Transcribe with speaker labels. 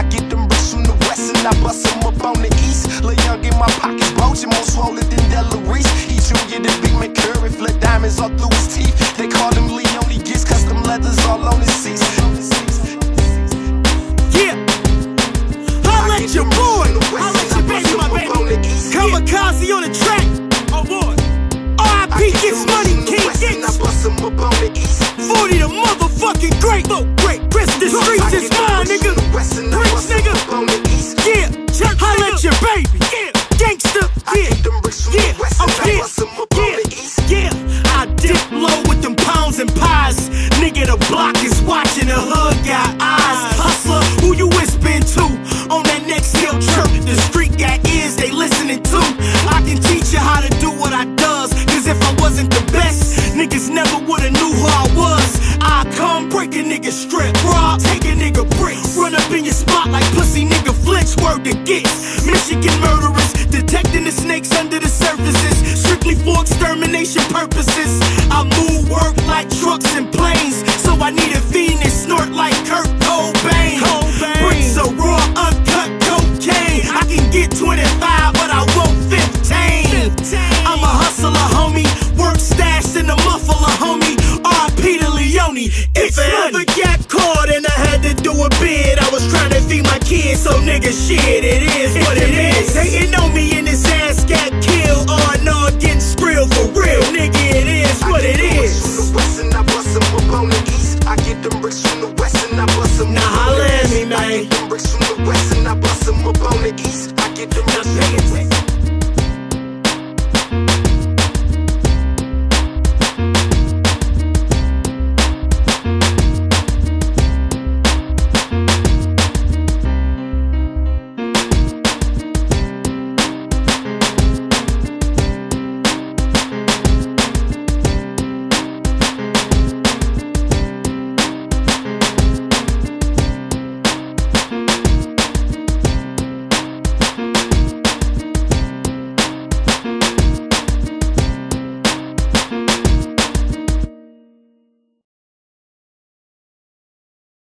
Speaker 1: I get them bricks from the west and I bust them up on the east. Lil Young in my pockets bulging, more swollen than Della Reese. He junior to Big McCurry, flip diamonds all through his teeth. They call him Leone, gets custom leathers all on his seats.
Speaker 2: Yeah. Holla at your boy. Holla at your baby, my baby. Kamikaze on the track. Oh boy. R.I.P. gets money, King gets. 40 the motherfucking great. Great. Block is watching. The hood got eyes. Hustler, who you whispering to? On that next hill chirp. The street got ears they listening to. I can teach you how to do what I does. Cause if I wasn't the best, niggas never would've knew who I was. I come break a nigga strip, rob, take a nigga bricks. Run up in your spot like pussy nigga flinch, word to gets. Michigan murderers, detecting the snakes under the surfaces. Strictly for extermination purposes. I move work like trucks and I ever got caught and I had to do a bid, I was trying to feed my kids, so nigga, shit, it is what it is. Hating on me and his ass got killed. Oh no, getting skrill for real, nigga, it is what it is. Holla at.
Speaker 1: Bricks from the west and I bust them up on the east. I get them